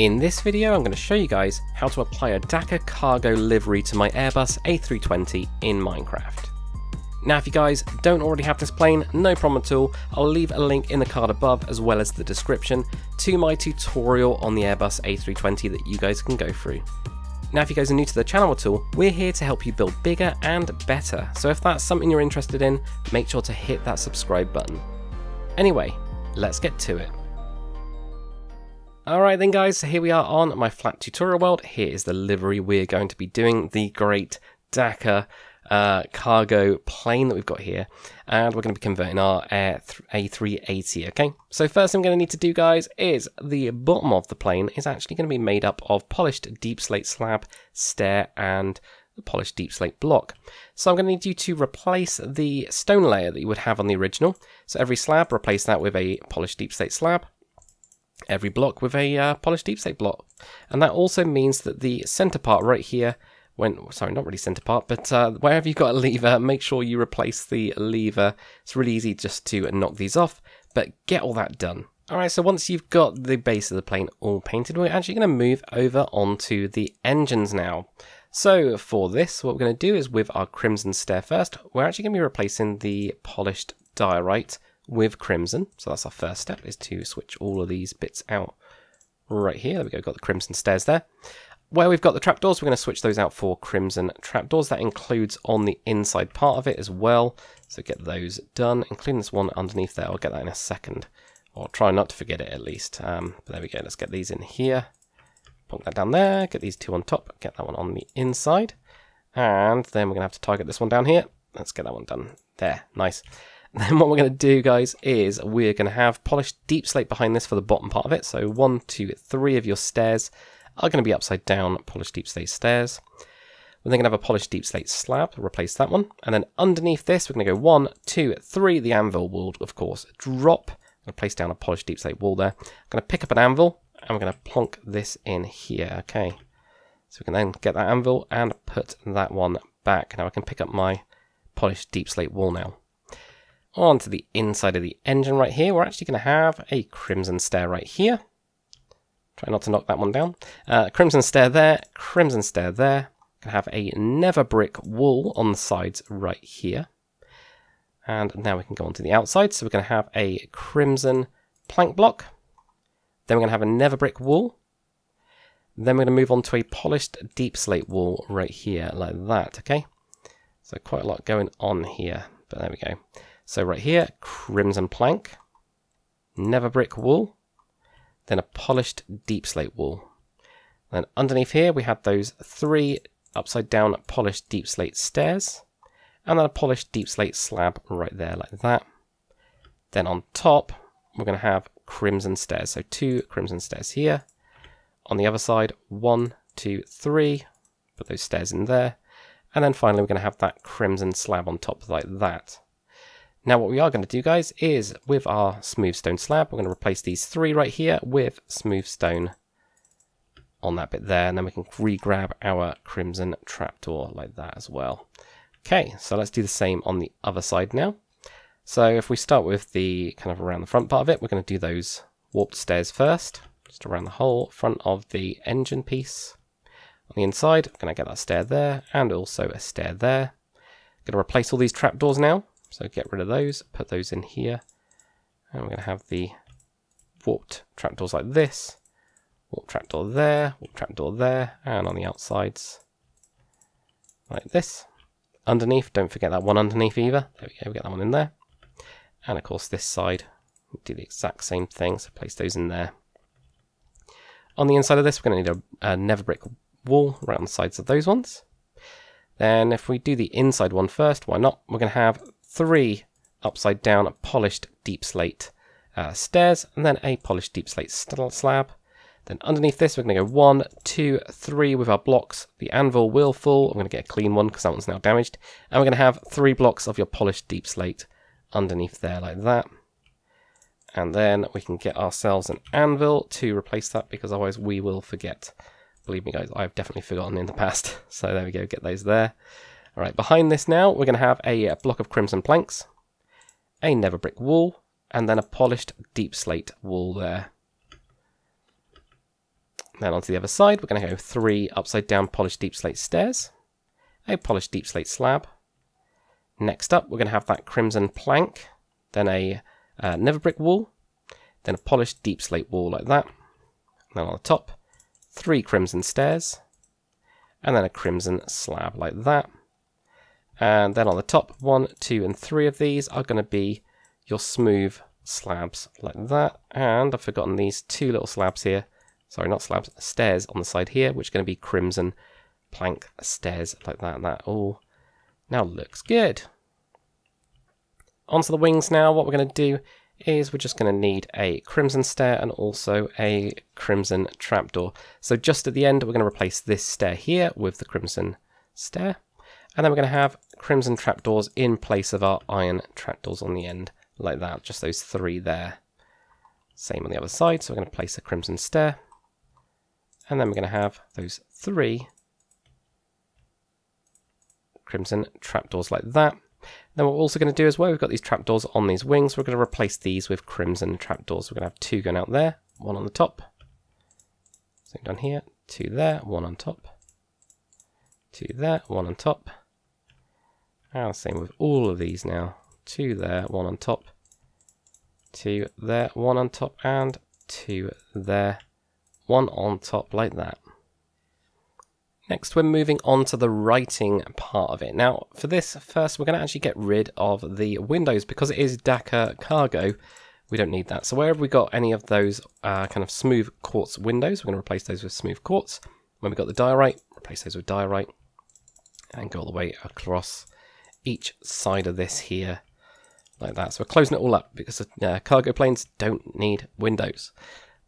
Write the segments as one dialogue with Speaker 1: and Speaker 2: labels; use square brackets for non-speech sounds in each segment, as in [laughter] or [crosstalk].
Speaker 1: In this video I'm going to show you guys how to apply a Dakr cargo livery to my Airbus A320 in Minecraft. Now if you guys don't already have this plane, no problem at all, I'll leave a link in the card above as well as the description to my tutorial on the Airbus A320 that you guys can go through. Now if you guys are new to the channel at all, we're here to help you build bigger and better, so if that's something you're interested in, make sure to hit that subscribe button. Anyway, let's get to it. Alright then guys, here we are on my flat tutorial world. Here is the livery we're going to be doing, the great Dakr uh, cargo plane that we've got here. And we're going to be converting our Air A380, okay? So first thing I'm going to need to do, guys, is the bottom of the plane is actually going to be made up of polished deep slate slab, stair, and the polished deep slate block. So I'm going to need you to replace the stone layer that you would have on the original. So every slab, replace that with a polished deep slate slab every block with a uh, polished deep slate block. And that also means that the center part right here, when sorry, not really center part, but uh, wherever you've got a lever, make sure you replace the lever. It's really easy just to knock these off, but get all that done. Alright, so once you've got the base of the plane all painted, we're actually going to move over onto the engines now. So for this, what we're going to do is with our Crimson Stair first, we're actually going to be replacing the polished diorite with Crimson. So that's our first step, is to switch all of these bits out right here. There we go, got the Crimson stairs there. Where we've got the trapdoors, we're going to switch those out for Crimson trapdoors. That includes on the inside part of it as well. So get those done, including this one underneath there. I'll get that in a second. Or try not to forget it at least. Um, but there we go, let's get these in here. Put that down there, get these two on top, get that one on the inside. And then we're going to have to target this one down here. Let's get that one done. There, nice. [laughs] Then what we're going to do, guys, is we're going to have polished deep slate behind this for the bottom part of it. So one, two, three of your stairs are going to be upside down polished deep slate stairs. We're then going to have a polished deep slate slab, replace that one. And then underneath this, we're going to go one, two, three. The anvil will, of course, drop. I'm going to place down a polished deep slate wall there. I'm going to pick up an anvil, and we're going to plonk this in here, okay? So we can then get that anvil and put that one back. Now I can pick up my polished deep slate wall now onto the inside of the engine right here, we're actually going to have a crimson stair right here. Try not to knock that one down. Uh, crimson stair there, crimson stair there. To have a nether brick wall on the sides right here. And now we can go on to the outside. So we're going to have a crimson plank block. Then we're going to have a nether brick wall. Then we're going to move on to a polished deep slate wall right here, like that, okay? So quite a lot going on here, but there we go. So right here, crimson plank, nether brick wall, then a polished deep slate wall. Then underneath here, we had those three upside down polished deep slate stairs, and then a polished deep slate slab right there like that. Then on top, we're going to have crimson stairs. So two crimson stairs here. On the other side, one, two, three. Put those stairs in there. And then finally, we're going to have that crimson slab on top like that. Now what we are going to do guys is with our smooth stone slab, we're going to replace these three right here with smooth stone on that bit there, and then we can re-grab our crimson trapdoor like that as well. Okay, so let's do the same on the other side now. So if we start with the kind of around the front part of it, we're going to do those warped stairs first, just around the whole front of the engine piece. On the inside, I'm going to get that stair there, and also a stair there. I'm going to replace all these trapdoors now. So get rid of those, put those in here. And we're going to have the warped trapdoors like this. Warp trapdoor there, warp trapdoor there, and on the outsides like this. Underneath, don't forget that one underneath either. There we go, we get that one in there. And of course this side, do the exact same thing, so place those in there. On the inside of this, we're going to need a, a nether brick wall right on the sides of those ones. Then if we do the inside one first, why not? We're going to have three upside down polished deep slate uh, stairs, and then a polished deep slate slab. Then underneath this, we're going to go one, two, three with our blocks. The anvil will fall. I'm going to get a clean one because that one's now damaged. And we're going to have three blocks of your polished deep slate underneath there like that. And then we can get ourselves an anvil to replace that because otherwise we will forget. Believe me guys, I've definitely forgotten in the past. [laughs] So there we go, get those there. All right, behind this now, we're going to have a block of crimson planks, a nether brick wall, and then a polished deep slate wall there. Then onto the other side, we're going to go three upside down polished deep slate stairs, a polished deep slate slab. Next up, we're going to have that crimson plank, then a uh, brick wall, then a polished deep slate wall like that. And then on the top, three crimson stairs, and then a crimson slab like that. And then on the top, one, two, and three of these are going to be your smooth slabs like that. And I've forgotten these two little slabs here. Sorry, not slabs, stairs on the side here, which are going to be crimson plank stairs like that. And that all now looks good. Onto the wings now. What we're going to do is we're just going to need a crimson stair and also a crimson trapdoor. So just at the end, we're going to replace this stair here with the crimson stair. And then we're going to have crimson trapdoors in place of our iron trapdoors on the end, like that, just those three there. Same on the other side, so we're going to place a crimson stair. And then we're going to have those three crimson trapdoors like that. Then what we're also going to do as well, we've got these trapdoors on these wings. We're going to replace these with crimson trapdoors. We're going to have two going out there, one on the top. Same down here, two there, one on top. Two there, one on top. And same with all of these now. Two there, one on top. Two there, one on top, and two there, one on top like that. Next, we're moving on to the writing part of it. Now, for this, first, we're going to actually get rid of the windows because it is Dakr Cargo. We don't need that. So wherever we got any of those uh, kind of smooth quartz windows, we're going to replace those with smooth quartz. When we got the diorite, replace those with diorite. And go all the way across each side of this here, like that. So we're closing it all up because uh, cargo planes don't need windows.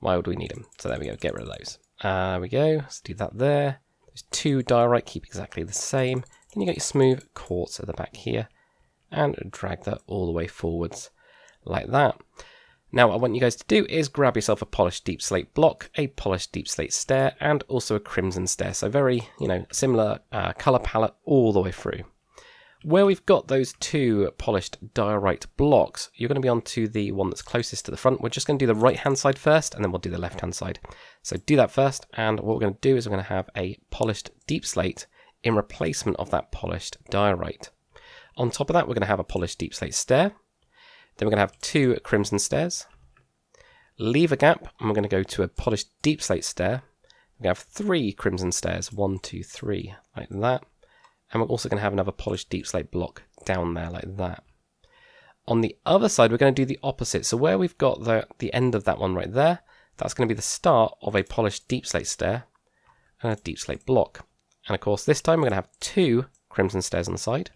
Speaker 1: Why would we need them? So there we go, get rid of those. Uh, there we go, let's do that there. Those two diorite keep exactly the same. Then you got your smooth quartz at the back here and drag that all the way forwards like that. Now what I want you guys to do is grab yourself a polished deep slate block, a polished deep slate stair, and also a crimson stair. So very, you know, similar uh, color palette all the way through. Where we've got those two polished diorite blocks, you're going to be on to the one that's closest to the front. We're just going to do the right hand side first, and then we'll do the left hand side. So do that first, and what we're going to do is we're going to have a polished deep slate in replacement of that polished diorite. On top of that, we're going to have a polished deep slate stair. Then we're going to have two crimson stairs. Leave a gap, and we're going to go to a polished deep slate stair. We're going to have three crimson stairs, one, two, three, like that. And we're also going to have another polished deep slate block down there like that. On the other side, we're going to do the opposite. So where we've got the, the end of that one right there, that's going to be the start of a polished deep slate stair and a deep slate block. And of course, this time we're going to have two crimson stairs on the side.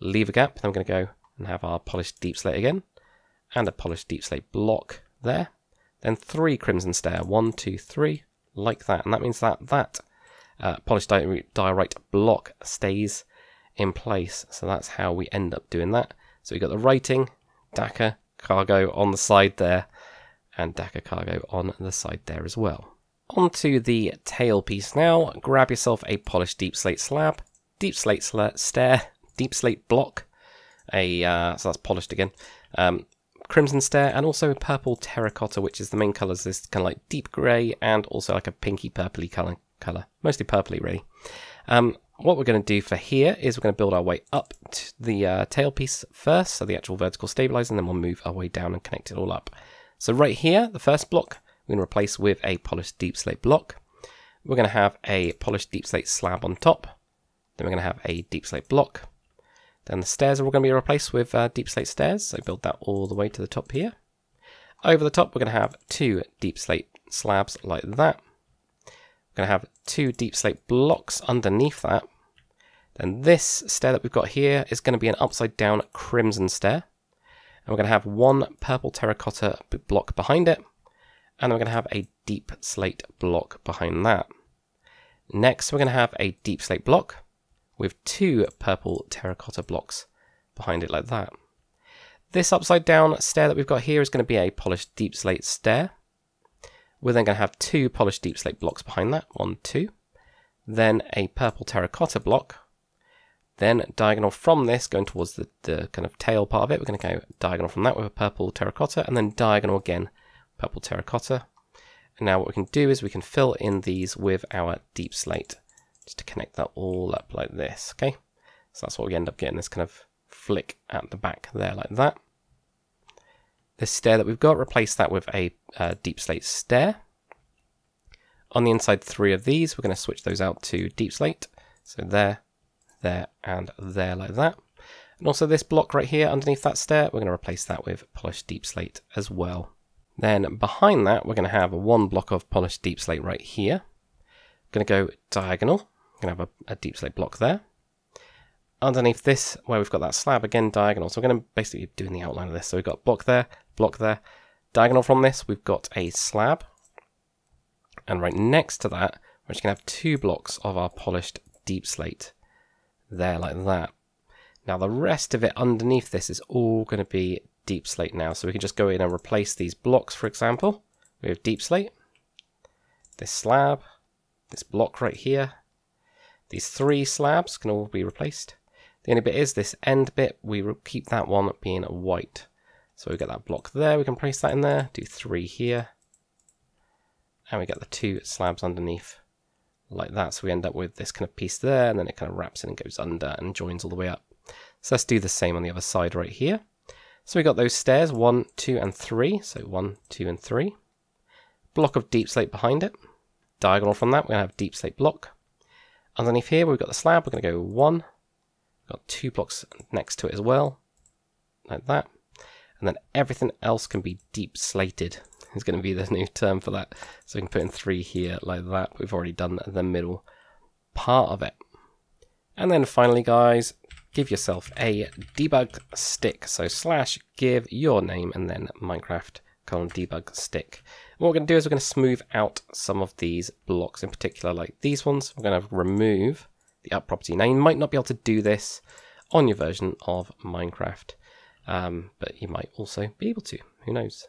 Speaker 1: Leave a gap, then we're going to go and have our polished deep slate again and a polished deep slate block there. Then three crimson stair, one, two, three, like that. And that means that that uh, polished diorite block stays in place. So that's how we end up doing that. So we got the writing, Dakr cargo on the side there, and Dakr cargo on the side there as well. Onto the tailpiece now. Grab yourself a polished deep slate slab, deep slate sl stair, deep slate block, a uh, so that's polished again, um, crimson stair, and also a purple terracotta, which is the main colours. This kind of like deep grey and also like a pinky purpley colour colour, mostly purpley really. Um, what we're going to do for here is we're going to build our way up to the uh, tailpiece first, so the actual vertical stabilizer, and then we'll move our way down and connect it all up. So right here, the first block, we're going to replace with a polished deep slate block. We're going to have a polished deep slate slab on top. Then we're going to have a deep slate block. Then the stairs are all going to be replaced with uh, deep slate stairs, so build that all the way to the top here. Over the top, we're going to have two deep slate slabs like that. We're going to have two deep slate blocks underneath that. Then this stair that we've got here is going to be an upside down crimson stair. And we're going to have one purple terracotta block behind it. And we're going to have a deep slate block behind that. Next, we're going to have a deep slate block with two purple terracotta blocks behind it like that. This upside down stair that we've got here is going to be a polished deep slate stair. We're then going to have two polished deep slate blocks behind that, one, two. Then a purple terracotta block. Then diagonal from this, going towards the, the kind of tail part of it, we're going to go diagonal from that with a purple terracotta, and then diagonal again, purple terracotta. And now what we can do is we can fill in these with our deep slate, just to connect that all up like this, okay? So that's what we end up getting, this kind of flick at the back there like that. This stair that we've got, replace that with a uh, deep slate stair. On the inside three of these, we're going to switch those out to deep slate. So there, there, and there like that. And also this block right here underneath that stair, we're going to replace that with polished deep slate as well. Then behind that, we're going to have one block of polished deep slate right here. Going to go diagonal. Going to have a, a deep slate block there. Underneath this, where we've got that slab, again diagonal. So we're going to basically be doing the outline of this. So we've got block there, block there. Diagonal from this, we've got a slab. And right next to that, we're just going to have two blocks of our polished deep slate there like that. Now the rest of it underneath this is all going to be deep slate now. So we can just go in and replace these blocks, for example, with deep slate. This slab, this block right here. These three slabs can all be replaced. The only bit is this end bit, we keep that one being white. So we get that block there, we can place that in there, do three here. And we get the two slabs underneath like that. So we end up with this kind of piece there, and then it kind of wraps in and goes under and joins all the way up. So let's do the same on the other side right here. So we got those stairs, one, two, and three. So one, two, and three. Block of deep slate behind it. Diagonal from that, we're to have deep slate block. Underneath here, we've got the slab. We're to go one. got two blocks next to it as well, like that. And then everything else can be deep slated. Is going to be the new term for that. So we can put in three here like that. We've already done the middle part of it. And then finally, guys, give yourself a debug stick. So slash give your name and then Minecraft colon debug stick. What we're going to do is we're going to smooth out some of these blocks in particular, like these ones. We're going to remove the up property. Now you might not be able to do this on your version of Minecraft, um, but you might also be able to. Who knows?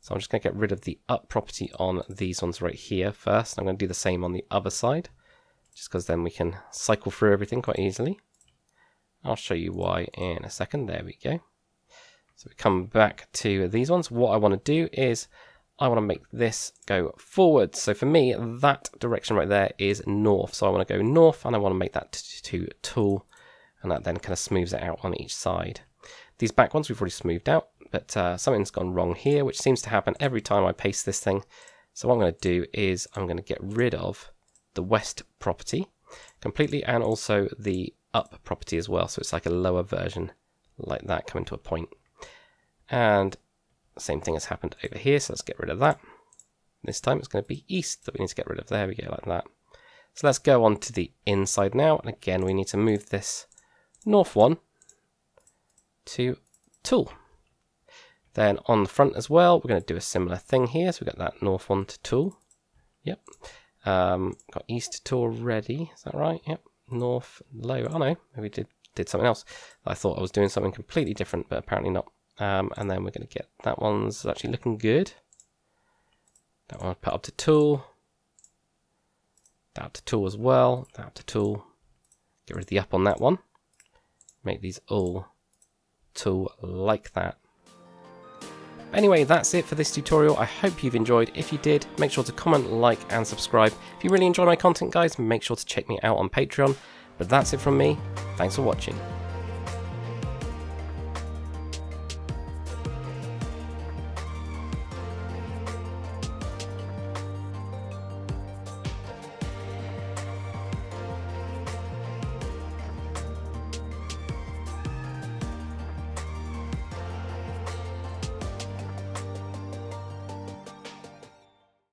Speaker 1: So I'm just going to get rid of the up property on these ones right here first. I'm going to do the same on the other side, just because then we can cycle through everything quite easily. I'll show you why in a second. There we go. So we come back to these ones. What I want to do is I want to make this go forward. So for me, that direction right there is north. So I want to go north and I want to make that to tool and that then kind of smooths it out on each side. These back ones we've already smoothed out, but uh, something's gone wrong here, which seems to happen every time I paste this thing. So what I'm going to do is I'm going to get rid of the west property completely and also the up property as well. So it's like a lower version like that coming to a point. And same thing has happened over here. So let's get rid of that. This time it's going to be east that we need to get rid of. There we go, like that. So let's go on to the inside now. And again, we need to move this north one to tool. Then on the front as well, we're going to do a similar thing here. So we've got that north one to tool. Yep. Um, got east to tool ready. Is that right? Yep north low. Oh no, maybe did did something else. I thought I was doing something completely different, but apparently not. Um, and then we're going to get that one's actually looking good. That one put up to tool. That up to tool as well. That up to tool. Get rid of the up on that one. Make these all tool like that. Anyway, that's it for this tutorial. I hope you've enjoyed. If you did, make sure to comment, like, and subscribe. If you really enjoy my content, guys, make sure to check me out on Patreon. But that's it from me. Thanks for watching.